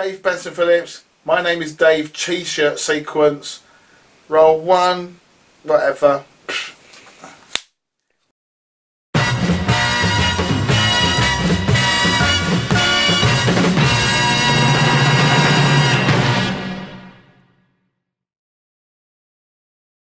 Dave Benson Phillips. My name is Dave T-shirt sequence. Roll one, whatever.